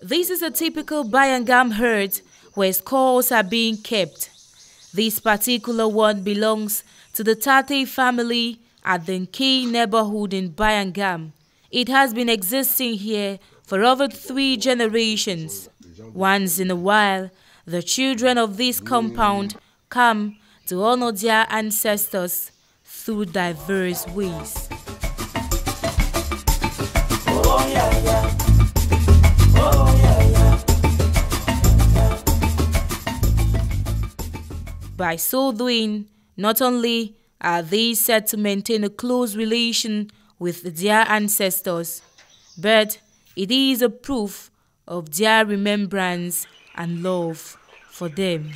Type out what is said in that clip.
This is a typical Bayangam herd where scores are being kept. This particular one belongs to the Tate family at the Nkei neighborhood in Bayangam. It has been existing here for over three generations. Once in a while, the children of this compound come to honor their ancestors through diverse ways. By so doing, not only are they said to maintain a close relation with their ancestors, but it is a proof of their remembrance and love for them.